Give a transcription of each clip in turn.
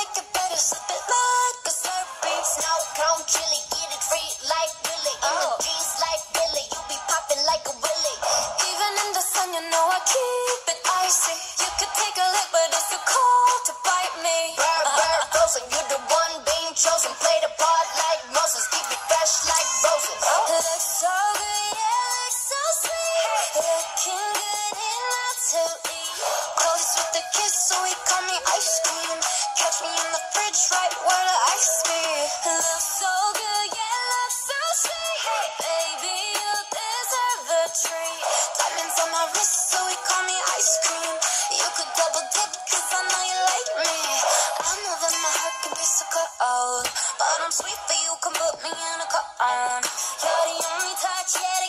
make it better, slip it like a slurpee. Snow cone chili, get it free like Billy. In the oh. jeans like Billy, you be popping like a willy. Even in the sun, you know I keep right where the ice be. Looks so good, yeah, looks so sweet. Hey, baby, you deserve a treat. Diamonds on my wrist, so he call me ice cream. You could double dip, cause I know you like me. I know that my heart can be so cold. But I'm sweet for you, can put me in a cone. You're the only touch, yeah, to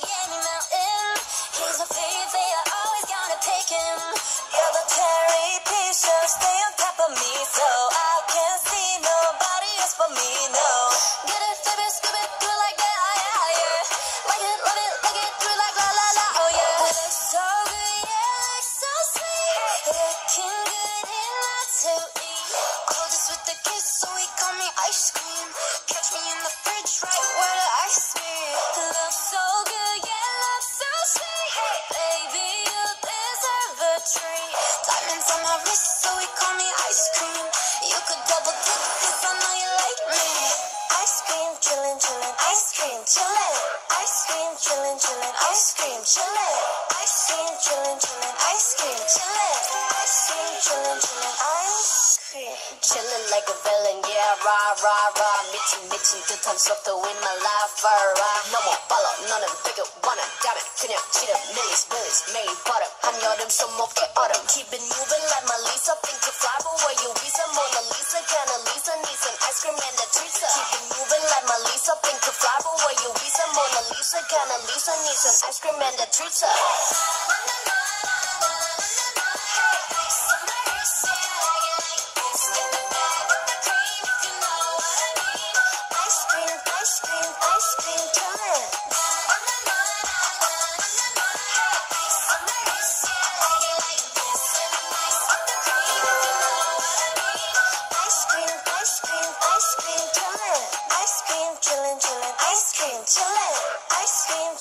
kiss, so he call me ice cream. Catch me in the fridge, right where the ice be. Looks so good, yeah, looks so sweet. Baby, you deserve a treat. Diamonds on my wrist, so he call me ice cream. You could double dip, cause I know you like me. Ice cream, chillin', chillin', ice cream, chillin'. Ice cream, chillin', chillin', ice cream, chillin'. Ice cream, chillin', chillin', ice cream, chillin'. Ice cream, chillin', chillin', cream. Chillin' like a villain, yeah, rah, rah, rah. 미친, 미친 듯한 속도 in my life, alright. 너무 빨라, 너는 되게 원한다면 그냥 지름, 밀리스, 밀리스, 매일 버릇. 한여름, 손목에 얼음. Keep it moving like my Lisa. Think you fly, but where you visa? Mona Lisa, kinda Lisa, needs an ice cream and a pizza. Keep it moving like my Lisa. Think you fly, but where you visa? Mona Lisa, kinda Lisa, needs an ice cream and a pizza.